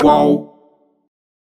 Qual?